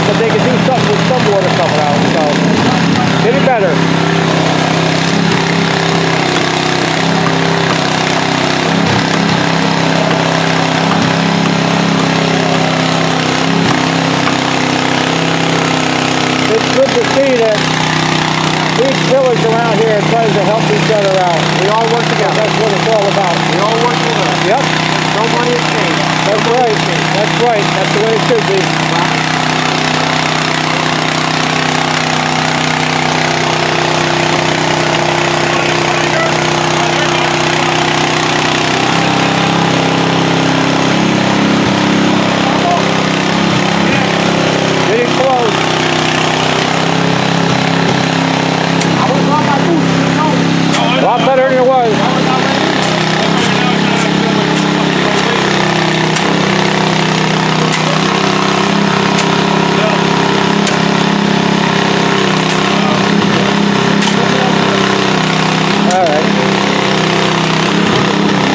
but they can do something with some water coming out. So, getting better. It's good to see that each village around here tries to help each other out. We all work together. That's what it's all about. We all work together. Yep, No money is changed. that's right. That's right. That's the way it should be. Getting close. I was on my boots, you know. A lot better than it was. All right.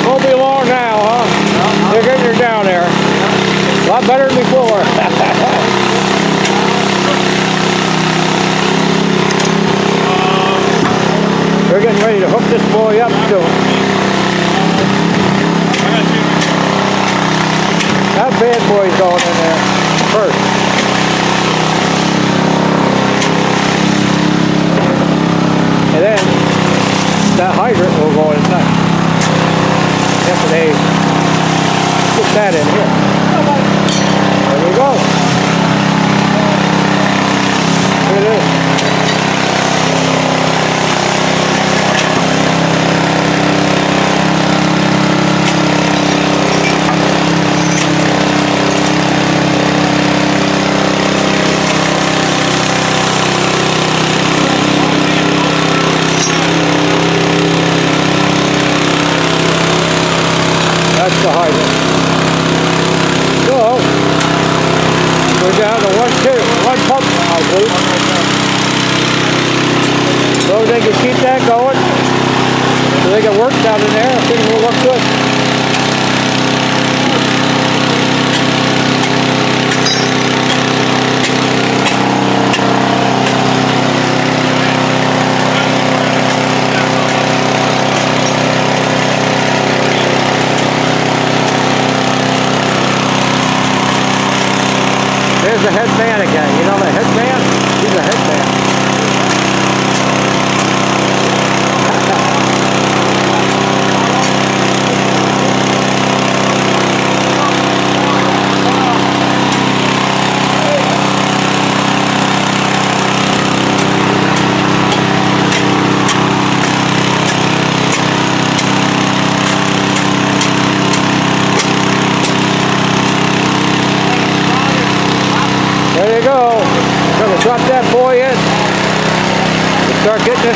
Won't be long now, huh? They're getting her down there. A lot better than before. We're getting ready to hook this boy up soon. That bad boy's going in there first. And then that hydrant will go in next. After they put that in here. There we go. Look at this. That's the hydrant. So, we're down to one two, one pump now, please. So they can keep that going. So they can work down in there, things will look good. There's the headman again. You know the headman? He's a headman. There you go. Gonna drop that boy in. and Start getting this thing under control. Whole brand new sleeve. When they're done getting it down in there, I'll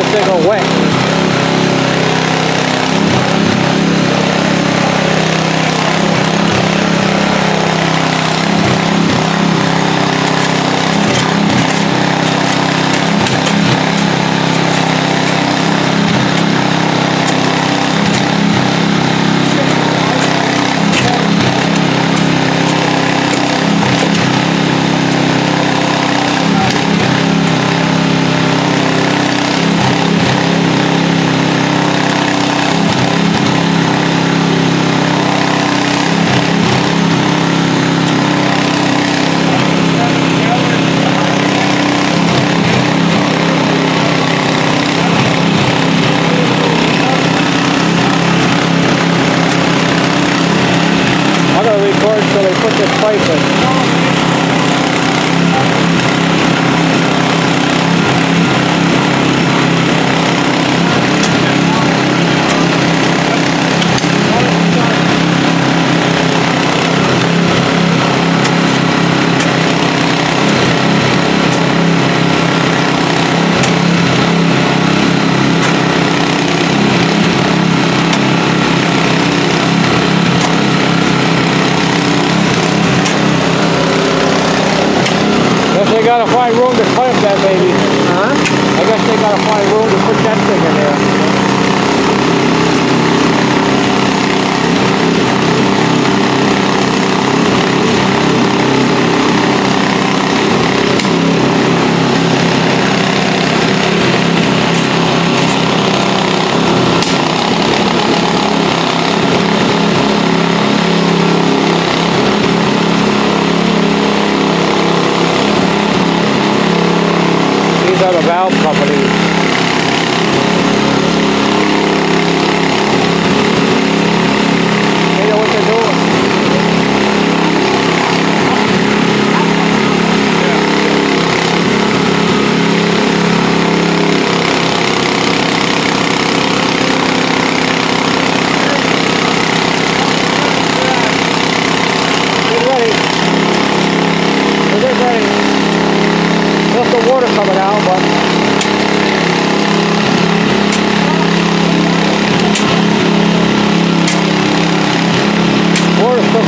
this thing away.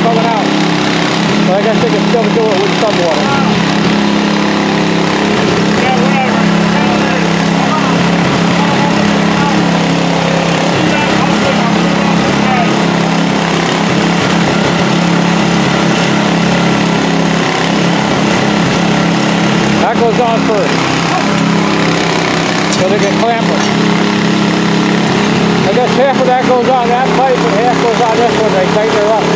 coming out. But I guess they can still do it with some water. That goes on first. So they can clamp it. I guess half of that goes on that pipe and half goes on this one. They tighten her up.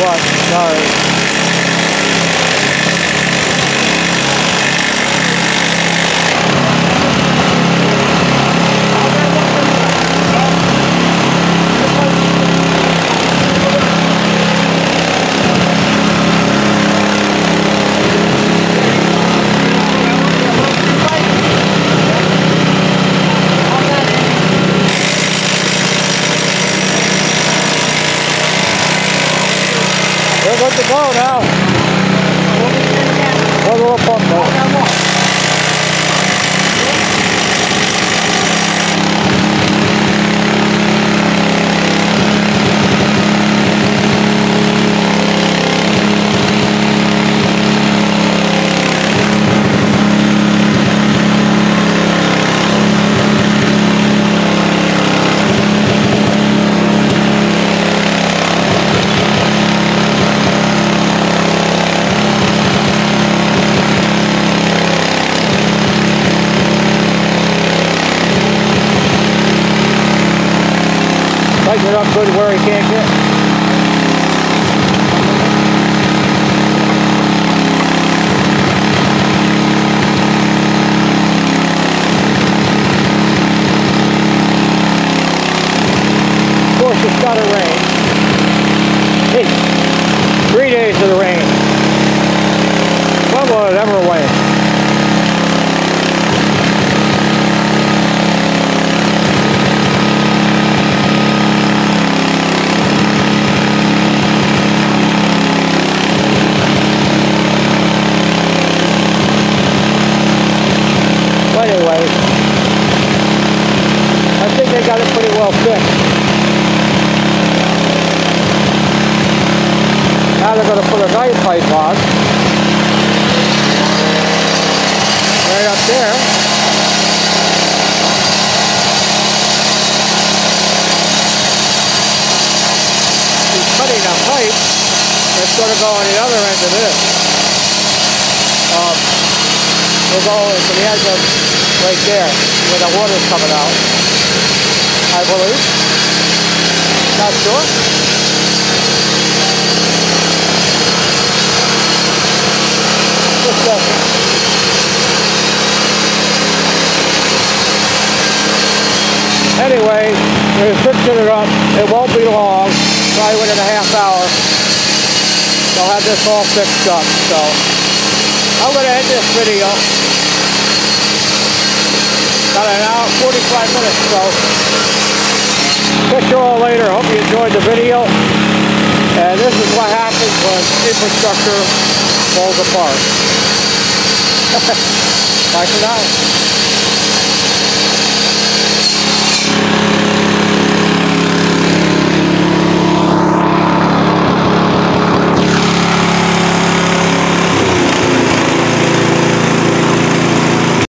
Video of you, but sorry. We're good to go now. One little pump though. Tighten it up good where he can't get. Of course, it's got to rain. Hey, three days of the rain. When will it ever rain? But anyway, I think they got it pretty well fixed. Now they're going to put a guide pipe on. Right up there. He's cutting a pipe that's going to go on the other end of this. Um, go to the edge of right there where the water's coming out. I believe. Not sure. Just a Anyway, we're fixing it up. It won't be long, probably within a half hour. They'll have this all fixed up, so I'm gonna end this video. Got an hour, 45 minutes, so catch you all later. Hope you enjoyed the video. And this is what happens when infrastructure falls apart. Bye for now.